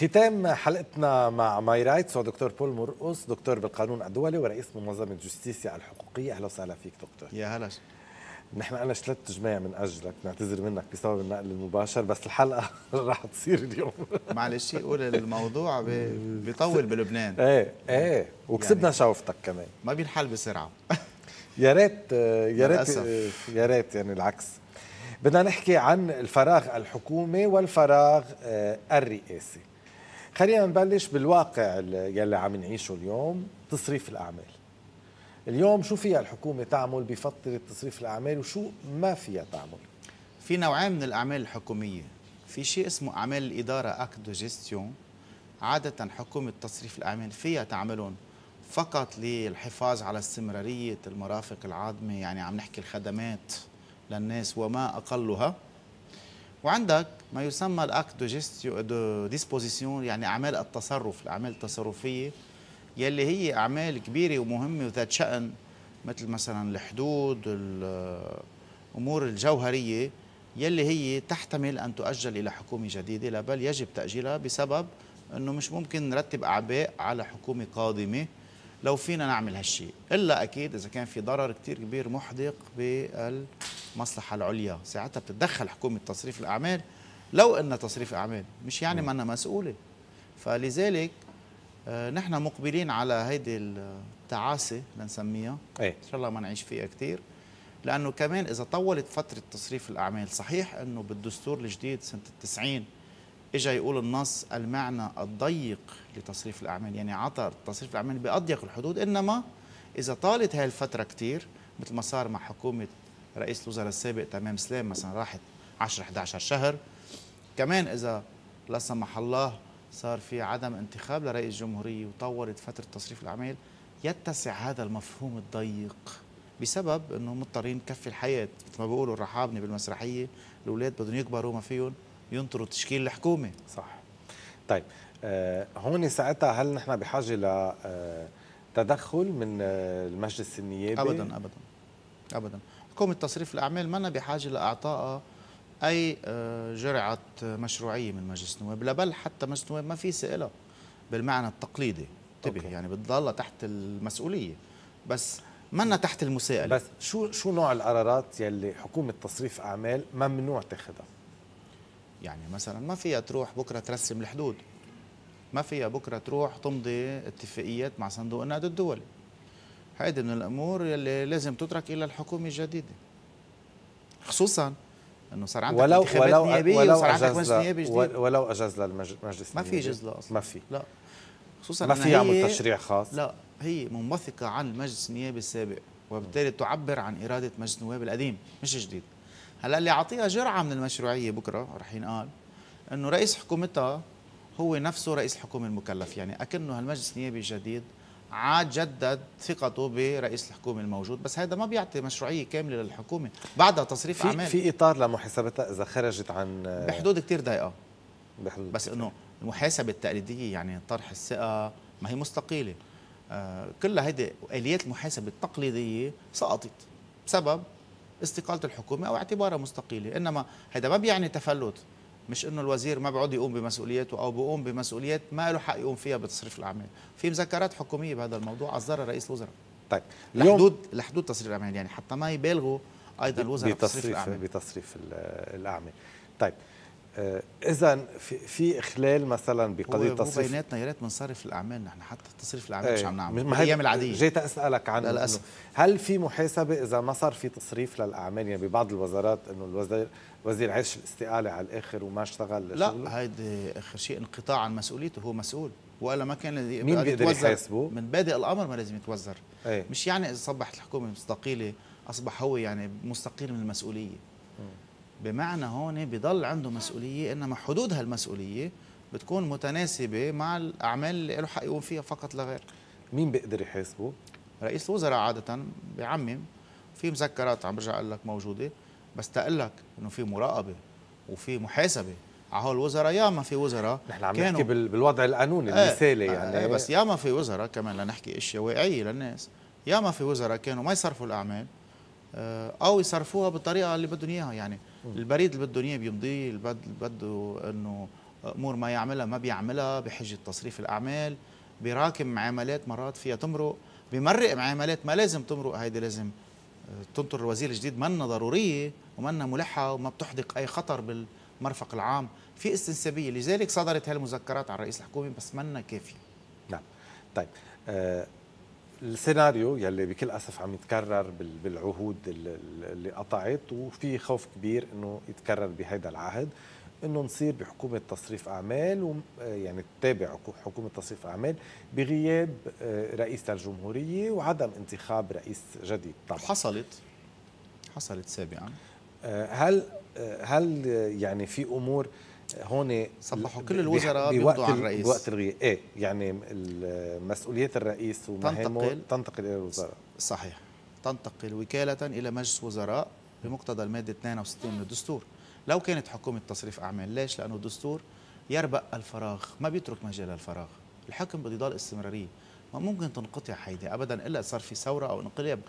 ختام حلقتنا مع My Rights ودكتور بول مرقص دكتور بالقانون الدولي ورئيس منظمة جوستيسيا الحقوقية. أهلا وسهلا فيك دكتور. يا هلا. نحن قلنا ثلاث جمع منأجلك نعتذر منك بسبب النقل المباشر بس الحلقة رح تصير اليوم. معلش قول الموضوع بيطول بلبنان. إيه إيه. وكسبنا يعني شوفتك كمان. ما بينحل بسرعة. يا ريت يا ريت يا ريت يعني العكس. بدنا نحكي عن الفراغ الحكومي والفراغ آه، الرئاسي. خلينا نبلش بالواقع يلي عم نعيشه اليوم تصريف الأعمال. اليوم شو فيها الحكومة تعمل بفتره تصريف الأعمال وشو ما فيها تعمل؟ في نوعين من الأعمال الحكومية. في شيء اسمه أعمال الإدارة actes de gestion عادة حكومة تصريف الأعمال فيها تعملهم فقط للحفاظ على استمرارية المرافق العامة يعني عم نحكي الخدمات للناس وما أقلها. وعندك ما يسمى ال actes de disposition يعني أعمال التصرف الأعمال التصرفية يلي هي أعمال كبيرة ومهمة وذات شأن مثل مثلا الحدود الأمور الجوهرية يلي هي تحتمل أن تؤجل إلى حكومة جديدة لا بل يجب تأجيلها بسبب إنه مش ممكن نرتب أعباء على حكومة قادمة لو فينا نعمل هالشيء. إلا أكيد إذا كان في ضرر كثير كبير محدق بالمصلحه العليا. ساعتها بتتدخل حكومة تصريف الأعمال. لو ان تصريف اعمال مش يعني ما أنا مسؤولة. فلذلك آه، نحن مقبلين على هيدي التعاسة لنسميها. إيه. إن شاء الله ما نعيش فيها كثير لأنه كمان إذا طولت فترة تصريف الأعمال صحيح إنه بالدستور الجديد سنة التسعين اجى يقول النص المعنى الضيق لتصريف الأعمال. يعني عطى تصريف الأعمال بأضيق الحدود. إنما إذا طالت هاي الفترة كثير مثل ما صار مع حكومة رئيس الوزراء السابق تمام سلام مثلا راحت 10 11 شهر. كمان إذا لا سمح الله صار في عدم انتخاب لرئيس جمهورية وطولت فترة تصريف الأعمال يتسع هذا المفهوم الضيق بسبب إنه مضطرين نكفي الحياة. مثل ما بيقولوا الرحابني بالمسرحية الأولاد بدهم يكبروا ما فيهم ينطروا تشكيل الحكومة. صح. طيب آه هون ساعتها هل نحن بحاجة ل آه تدخل من آه المجلس النيابي؟ ابدا ابدا ابدا. حكومه تصريف الأعمال ما بحاجة لاعطائها أي آه، جرعة مشروعية من مجلس النواب. لا بل حتى مجلس النواب ما في سئلها بالمعنى التقليدي. انتبه يعني بتضلها تحت المسؤولية. بس منا تحت المساءله بس شو شو نوع القرارات يلي حكومة تصريف أعمال ممنوع تاخذها يعني مثلا ما فيها تروح بكرة ترسم الحدود. ما فيها بكرة تروح تمضي اتفاقيات مع صندوق النقد الدولي. هيدي من الأمور يلي لازم تترك إلى الحكومة الجديدة. خصوصا إنه صار عندك ولو انتخابات ولو نيابية ولو وصار عندك مجلس نيابي جديد. ولو أجاز للمجلس ما في جزله أصلا ما في. لا. خصوصا ما في يعمل تشريع خاص. لا هي منبثقة عن المجلس النيابي السابق وبالتالي تعبر عن إرادة مجلس النواب القديم مش الجديد. هلأ اللي أعطيها جرعة من المشروعية بكرة رح ينقال إنه رئيس حكومتها هو نفسه رئيس الحكومة المكلف. يعني أكنه هالمجلس النيابي الجديد عاد جدد ثقته برئيس الحكومة الموجود بس هذا ما بيعطي مشروعية كاملة للحكومة بعدها تصريف في اعمال في إطار لمحاسبتها إذا خرجت عن بحدود كثير ضيقة. بحدود بس إنه المحاسبة التقليدية يعني طرح الثقة ما هي مستقيلة. آه كلها هيدي آليات المحاسبة التقليدية سقطت بسبب استقالة الحكومة أو اعتبارها مستقيلة. إنما هذا ما بيعني تفلت. مش إنه الوزير ما بيعود يقوم بمسؤولياته أو بيقوم بمسؤوليات ما له حق يقوم فيها بتصريف الاعمال في مذكرات حكومية بهذا الموضوع اصدرها رئيس الوزراء. طيب لحدود لحدود تصريف الاعمال يعني حتى ما يبالغوا أيضا الوزراء بتصريف الاعمال بتصريف الاعمال طيب آه، اذا في في إخلال مثلا بقضية تصريف بيناتنا يا ريت بنصرف الاعمال نحن حتى تصريف الاعمال مش عم نعمل. بالايام العادية. جيت أسألك عن للأسف. هل في محاسبة إذا ما صار في تصريف للأعمال؟ يعني ببعض الوزارات إنه الوزير وزير عيش الاستقالة على الآخر وما اشتغل لا هيدي آخر شيء انقطاع عن مسؤوليته هو مسؤول. وإلا ما كان مين بيقدر يحاسبه؟ من بادئ الأمر ما لازم يتوزر. إيه؟ مش يعني اذا صبحت الحكومة مستقيلة أصبح هو يعني مستقيل من المسؤولية. بمعنى هون بضل عنده مسؤولية إنما حدود هالمسؤولية بتكون متناسبة مع الأعمال اللي له حق يقوم فيها فقط لا غير. مين بيقدر يحاسبه؟ رئيس الوزراء عادة بيعمم في مذكرات عم برجع أقول لك موجودة. بس تقول لك إنه في مراقبة وفي محاسبة. على هول الوزراء ياما في وزراء نحن عم نحكي بالوضع القانوني آه المثالي آه، يعني. آه بس ياما في وزراء كمان لنحكي أشياء واقعية للناس. ياما في وزراء كانوا ما يصرفوا الأعمال آه أو يصرفوها بالطريقة اللي بدهم إياها. يعني البريد اللي بدهم إياه بيمضيه اللي بده إنه أمور ما يعملها ما بيعملها بحجه تصريف الأعمال بيراكم معاملات مرات فيها تمرق بمرق معاملات ما لازم تمرق هيدي لازم تنطر الوزير الجديد منا ضرورية ومنا ملحة وما بتحدق أي خطر بالمرفق العام. في استنسابية لذلك صدرت هالمذكرات على رئيس الحكومة بس منا كافية. نعم. طيب آه السيناريو يلي بكل أسف عم يتكرر بالعهود اللي قطعت وفي خوف كبير إنه يتكرر بهذا العهد. إنه نصير بحكومة تصريف أعمال يعني تتابع حكومة تصريف أعمال بغياب آه، رئيس الجمهورية وعدم انتخاب رئيس جديد طبعا. حصلت حصلت سابقا آه، هل آه، هل يعني في أمور هون صبحوا كل الوزراء بيمضوا على الرئيس. بوقت الغياب. إيه يعني مسؤوليات الرئيس ومهامه تنتقل, تنتقل إلى الوزراء. صحيح. تنتقل وكالة إلى مجلس وزراء بمقتضى المادة 62 من الدستور. لو كانت حكومة تصريف أعمال ليش؟ لأنه الدستور يربأ الفراغ ما بيترك مجال للفراغ. الحكم بده يضل استمرارية. ما ممكن تنقطع هيدي أبدا إلا صار في ثورة أو انقلاب.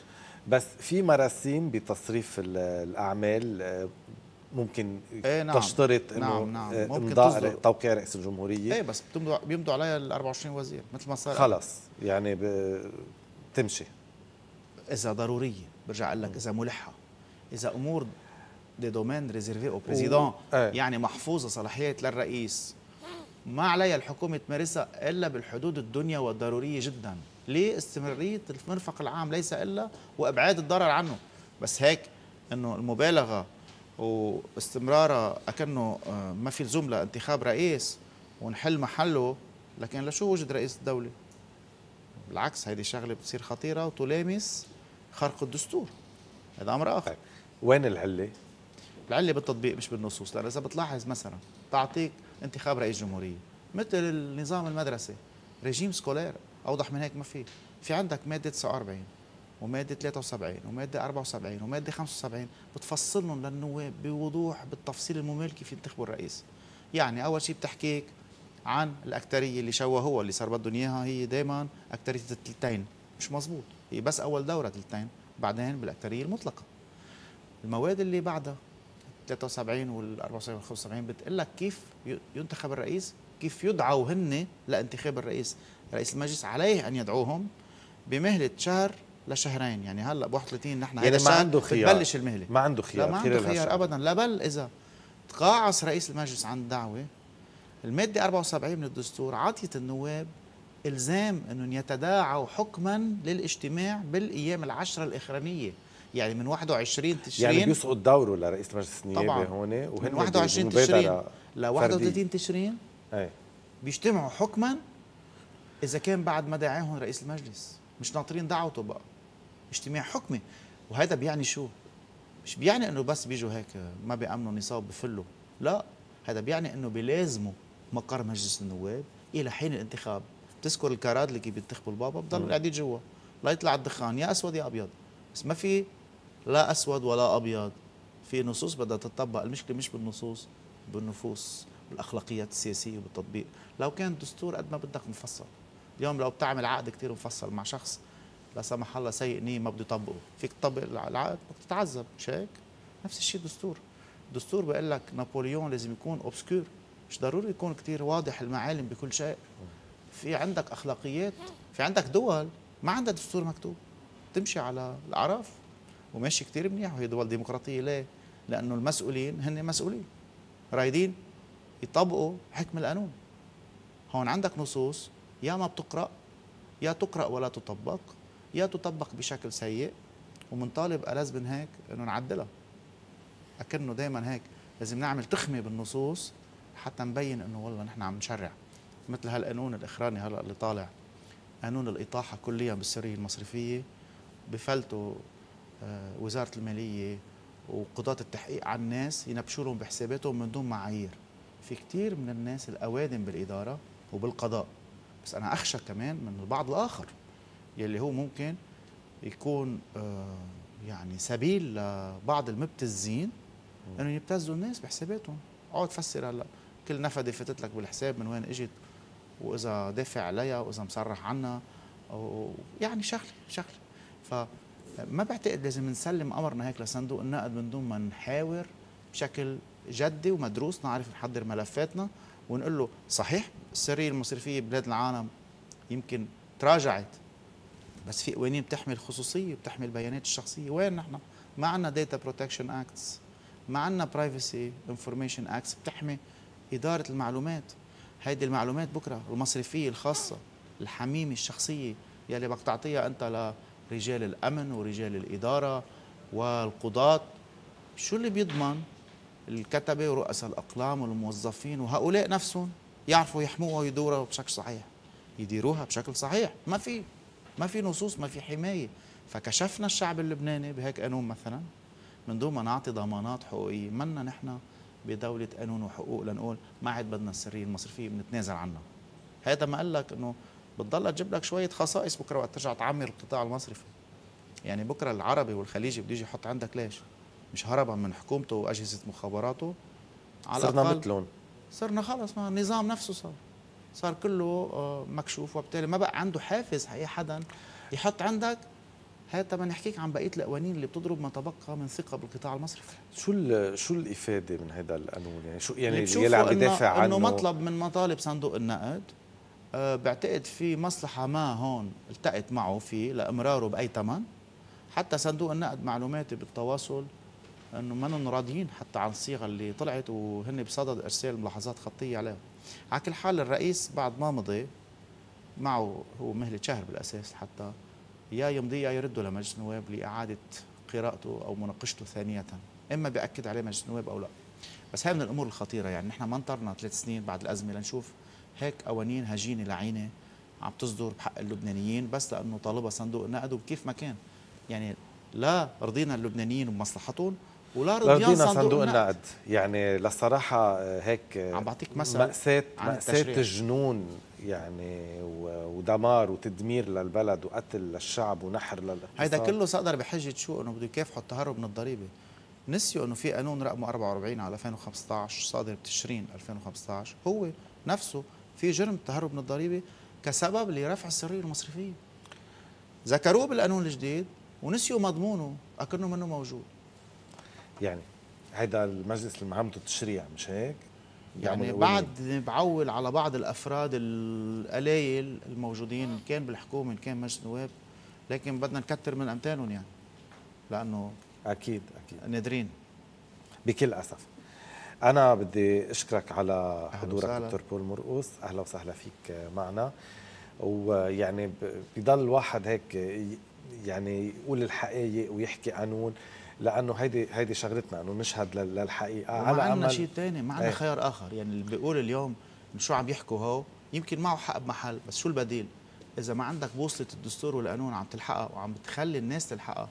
بس في مراسيم بتصريف الأعمال آه، ممكن إيه نعم. تشترط إنه نعم نعم. آه، امضاء توقيع رئيس الجمهورية. إيه بس بيمضوا عليها ال 24 وزير مثل ما صار. خلص. يعني بتمشي إذا ضرورية برجع أقول لك إذا ملحة إذا أمور du domaine réservé au Président يعني محفوظة صلاحيات للرئيس ما عليها الحكومة تمارسها إلا بالحدود الدنيا والضرورية جدا. ليه استمرارية المرفق العام ليس إلا وأبعاد الضرر عنه؟ بس هيك إنه المبالغة واستمرارها أكنه آه، ما في لزوم لانتخاب رئيس ونحل محله لكن لشو وجد رئيس الدولة؟ بالعكس هذه شغلة بتصير خطيرة وتلامس خرق الدستور. هذا أمر آخر. طيب. وين العله العله بالتطبيق مش بالنصوص لأن إذا بتلاحظ مثلا تعطيك انتخاب رئيس جمهورية مثل النظام المدرسي régime scolaire أوضح من هيك ما في. في عندك مادة 49 ومادة 73 ومادة 74 ومادة 75 بتفصلهم للنواب بوضوح بالتفصيل الممل كيف ينتخبوا الرئيس. يعني أول شيء بتحكيك عن الاكثريه اللي شوهوها اللي صار بدهم إياها هي دائما اكثريه الثلثين مش مزبوط هي بس أول دورة ثلثين بعدين بالاكثريه المطلقة. المواد اللي بعدها 73 وال 74 وال 75 بتقول لك كيف ينتخب الرئيس كيف يدعوا هن لانتخاب الرئيس. رئيس المجلس عليه أن يدعوهم بمهلة شهر لشهرين. يعني هلأ ب 31 نحن يعني ما عنده خيار. بتبلش المهلة. ما عنده خيار لا ما عنده خيار ابدا. لا بل إذا تقاعس رئيس المجلس عن الدعوه المادة 74 من الدستور عطيت النواب إلزام إنهم يتداعوا حكما للاجتماع بالأيام العشرة الإخرانية. يعني من 21 تشرين يعني بيسقط دوره لرئيس مجلس النيابه هون من 21 تشرين. ل 31 تشرين؟ إيه بيجتمعوا حكما إذا كان بعد ما دعاهم رئيس المجلس. مش ناطرين دعوته بقى. اجتماع حكمي. وهذا بيعني شو؟ مش بيعني إنه بس بيجوا هيك ما بيأمنوا نصاب بفلوا. لا هذا بيعني إنه بيلازموا مقر مجلس النواب إلى حين الانتخاب. بتذكر الكاراد اللي كيف بينتخبوا البابا؟ بضلوا قاعدين جوا لا يطلع الدخان يا أسود يا أبيض. بس ما في لا أسود ولا أبيض. في نصوص بدها تطبق المشكلة مش بالنصوص بالنفوس بالأخلاقيات السياسية وبالتطبيق لو كان الدستور قد ما بدك مفصل. اليوم لو بتعمل عقد كتير مفصل مع شخص لا سمح الله سيء نية ما بده يطبقه. فيك تطبق العقد بدك تتعذب مش هيك؟ نفس الشيء الدستور الدستور بيقول لك نابليون لازم يكون obscur مش ضروري يكون كتير واضح المعالم بكل شيء. في عندك أخلاقيات في عندك دول ما عندها دستور مكتوب. تمشي على الأعراف. وماشي كثير منيح وهي دول ديمقراطية. ليه؟ لأنه المسؤولين هن مسؤولين. رايدين يطبقوا حكم القانون. هون عندك نصوص يا ما بتقرأ يا تقرأ ولا تطبق يا تطبق بشكل سيء ومنطالب ألذ من هيك؟ إنه نعدلها. أكنه دائما هيك. لازم نعمل تخمة بالنصوص حتى نبين إنه والله نحن عم نشرع. مثل هالقانون الإخراني هلأ اللي طالع. قانون الإطاحة كليا بالسرية المصرفية. بفلتوا آه، وزارة المالية وقضاة التحقيق على الناس ينبشوا لهم بحساباتهم من دون معايير. في كثير من الناس الأوادم بالإدارة وبالقضاء. بس أنا أخشى كمان من البعض الآخر يلي هو ممكن يكون آه، يعني سبيل لبعض المبتزين إنه يبتزوا الناس بحساباتهم. أقعد فسر هلا كل نفده فتت لك بالحساب من وين إجت وإذا دافع عليها وإذا مصرح عنها أو يعني شغلة شغلة. ف ما بعتقد لازم نسلم امرنا هيك لصندوق النقد من دون ما نحاور بشكل جدي ومدروس نعرف نحضر ملفاتنا ونقول له صحيح السرية المصرفية ببلاد العالم يمكن تراجعت بس في قوانين بتحمي الخصوصية بتحمي البيانات الشخصية. وين نحن؟ ما عندنا data protection acts ما عندنا privacy information acts بتحمي إدارة المعلومات. هيدي المعلومات بكرة المصرفية الخاصة الحميمة الشخصية يلي بدك تعطيها أنت لرجال الأمن ورجال الإدارة والقضاة. شو اللي بيضمن؟ الكتبة ورؤساء الأقلام والموظفين وهؤلاء نفسهم يعرفوا يحموها ويدوروها بشكل صحيح. يديروها بشكل صحيح. ما في ما في نصوص ما في حماية. فكشفنا الشعب اللبناني بهيك قانون مثلا. من دون ما نعطي ضمانات حقوقية منا نحن بدولة قانون وحقوق لنقول ما عاد بدنا السرية المصرفية بنتنازل عنها. هذا ما قال لك إنه بتضل تجيب لك شوية خصائص بكرة وقت ترجع تعمر القطاع المصرفي يعني بكرة العربي والخليجي بده يجي يحط عندك ليش؟ مش هربا من حكومته وأجهزة مخابراته. على صرنا مثلهم. صرنا خلص ما النظام نفسه صار. صار كله آه، مكشوف وبالتالي ما بقى عنده حافز اي حدا يحط عندك. هذا طبعا نحكيك عن بقية القوانين اللي بتضرب ما تبقى من ثقة بالقطاع المصرفي شو شو الإفادة من هذا القانون؟ يعني شو يعني اللي عم بدافع عنه إنه مطلب من مطالب صندوق النقد. بعتقد في مصلحة ما هون التقت معه فيه لإمراره بأي ثمن حتى صندوق النقد معلوماتي بالتواصل إنه ما راضيين حتى عن الصيغه اللي طلعت وهن بصدد إرسال ملاحظات خطية عليها. على كل حال الرئيس بعد ما مضي معه هو مهلة شهر بالأساس حتى يا يمضي يا يرده لمجلس النواب لإعادة قراءته أو مناقشته ثانية إما بيأكد عليه مجلس النواب أو لا. بس هاي من الأمور الخطيرة يعني نحن ما انطرنا ثلاث سنين بعد الأزمة لنشوف هيك قوانين هجينه لعينه عم تصدر بحق اللبنانيين بس لأنه طالبها صندوق النقد وكيف ما كان. يعني لا رضينا اللبنانيين بمصلحتهم ولا رضيان صندوق, صندوق النقد. يعني للصراحة آه، هيك عم بعطيك مثل مأساة مأساة جنون يعني ودمار وتدمير للبلد وقتل للشعب ونحر للإقتصاد. هيدا كله صدر بحجة شو؟ إنه بده يكافحوا التهرب من الضريبة. نسيوا إنه في قانون رقمه 44 على 2015 صادر بتشرين 2015 هو نفسه في جرم التهرب من الضريبة كسبب لرفع السريه المصرفية. ذكروه بالقانون الجديد ونسيوا مضمونه أكنه منه موجود. يعني هيدا المجلس المعامله التشريع مش هيك؟ يعني بعد بعول على بعض الأفراد القليل الموجودين إن كان بالحكومة إن كان مجلس النواب لكن بدنا نكتر من أمثالهم يعني. لأنه أكيد أكيد. نادرين. بكل أسف. أنا بدي أشكرك على حضورك دكتور بول مرقوس أهلا وسهلا فيك معنا. ويعني بضل الواحد هيك يعني يقول الحقائق ويحكي قانون لأنه هيدي هيدي شغلتنا إنه نشهد للحقيقة. على عندنا شيء ثاني ما عندنا إيه. خيار آخر. يعني اللي بيقول اليوم شو عم يحكوا هو يمكن معه حق بمحل بس شو البديل؟ إذا ما عندك بوصلة الدستور والقانون عم تلحقها وعم بتخلي الناس تلحقها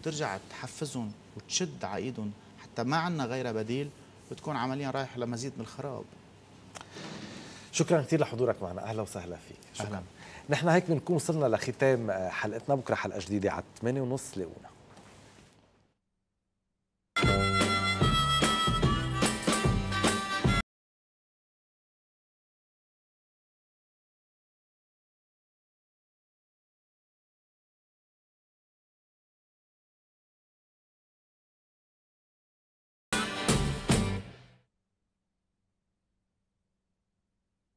وترجع تحفزهم وتشد على إيدهم حتى ما عندنا غير بديل بتكون عمليا رايح لمزيد من الخراب. شكرا كثير لحضورك معنا. أهلا وسهلا فيك. شكرا. أهلا. نحن هيك بنكون وصلنا لختام حلقتنا. بكرة حلقة جديدة على 8:30 لاقونا